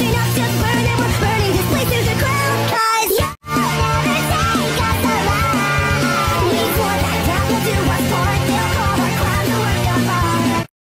Nothing